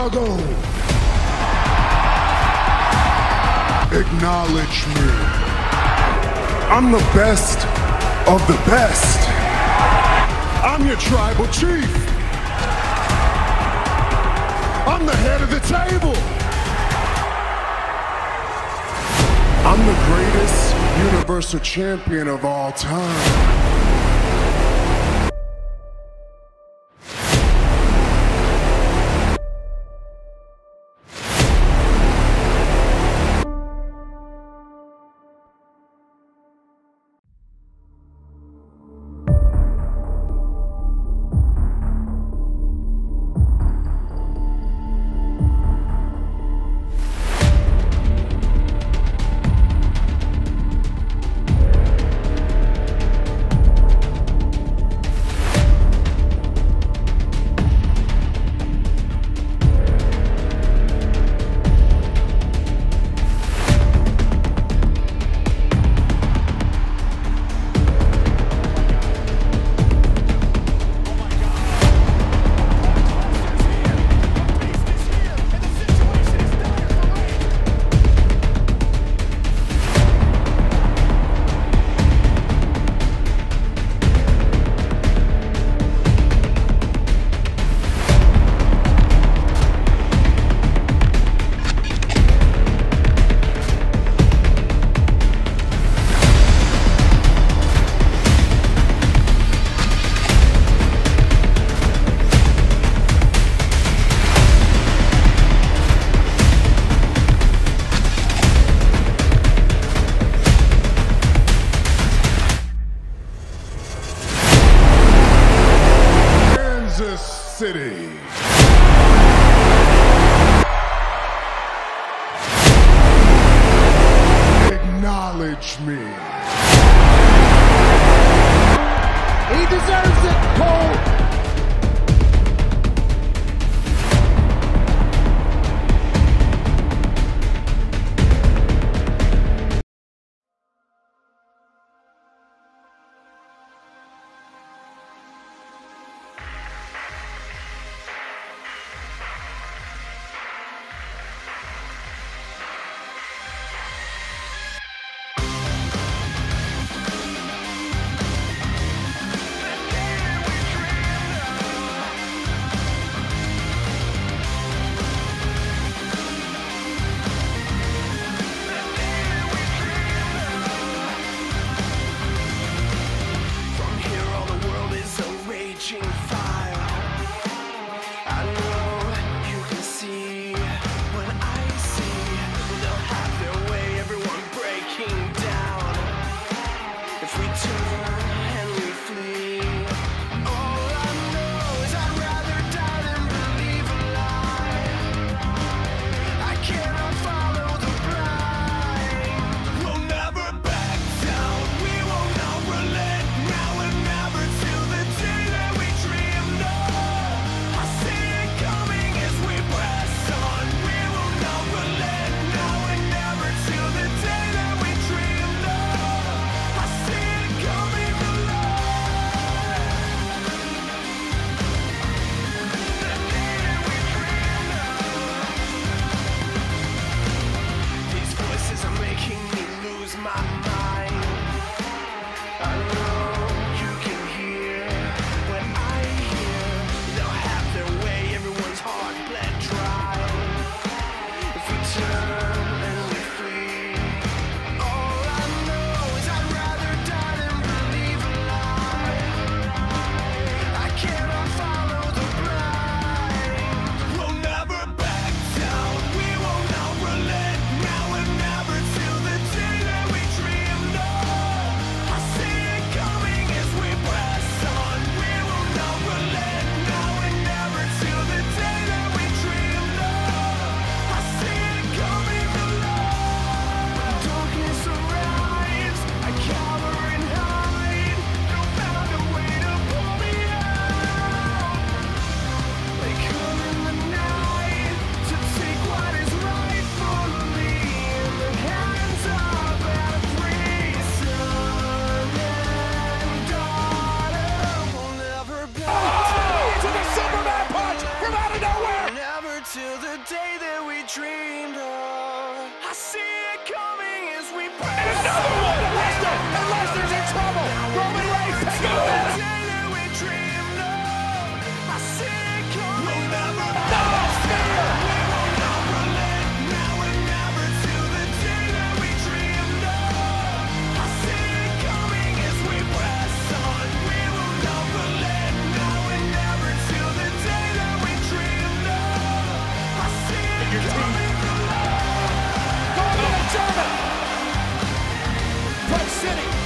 Chicago. Acknowledge me. I'm the best of the best. I'm your tribal chief. I'm the head of the table. I'm the greatest universal champion of all time.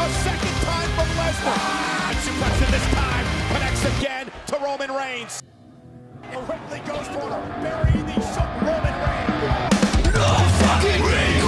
A second time from Lesnar. And suplex this time connects again to Roman Reigns. And Ripley goes for her, burying the Roman Reigns. No fucking Reigns!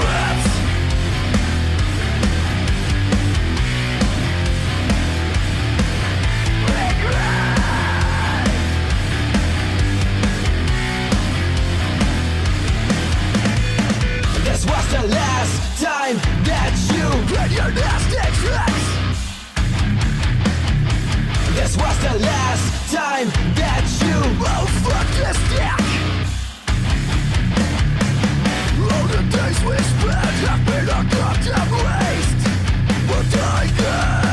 The last time that you Get your nasty tricks. This was the last time that you Oh fuck this dick. All the days we spent have been a goddamn waste. But I get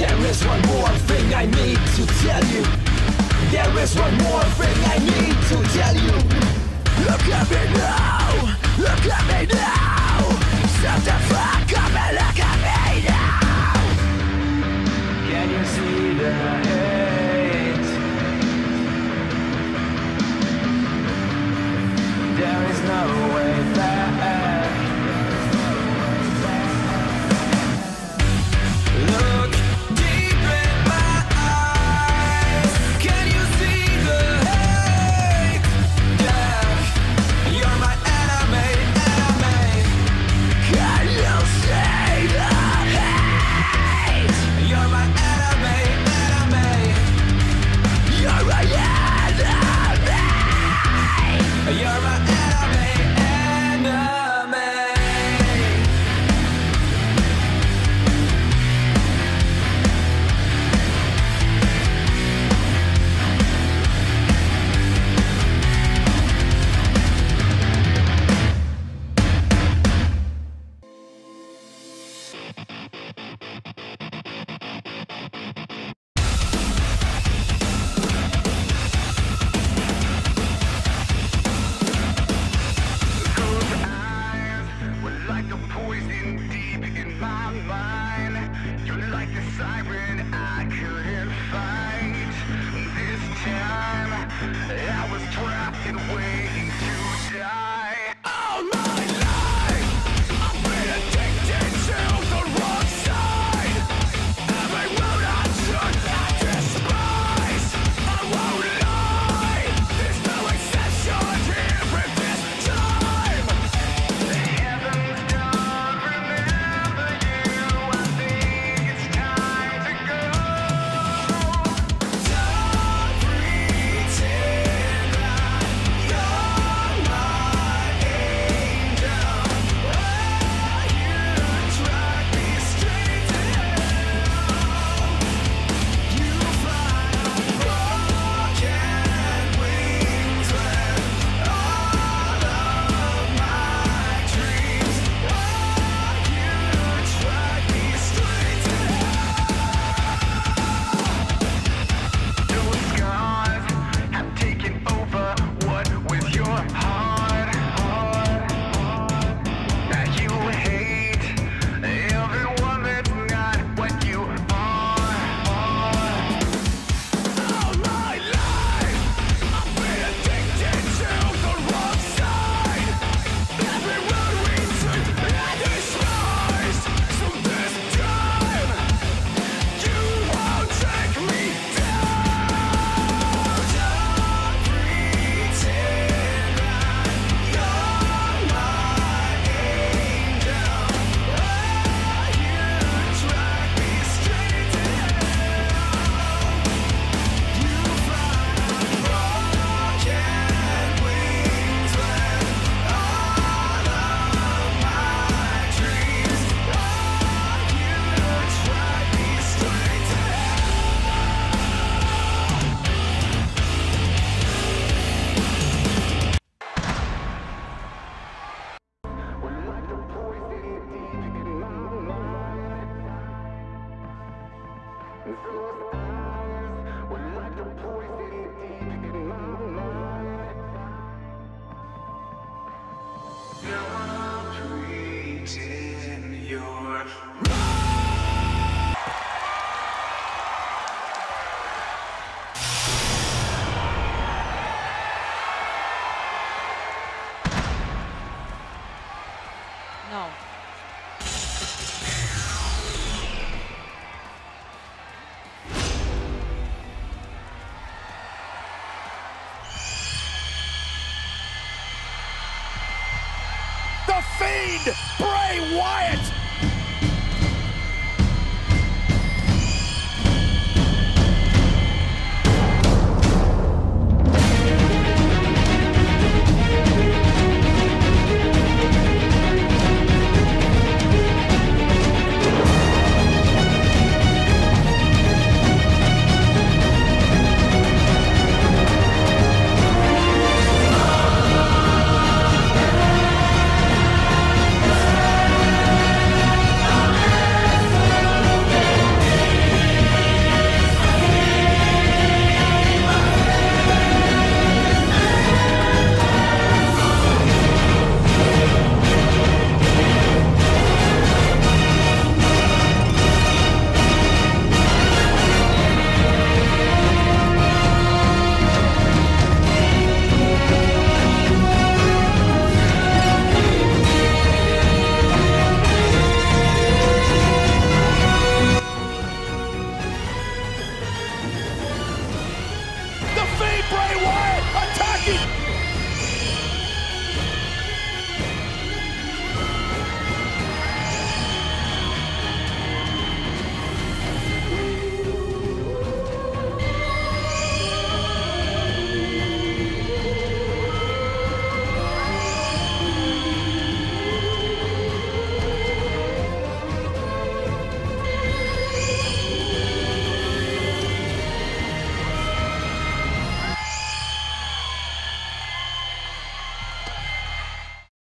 There is one more thing I need to tell you. There is one more thing I need to tell you. Look at me now, look at me now. Shut the fuck up and look at me now. Can you see the hate? There is no way The Fiend, Bray Wyatt.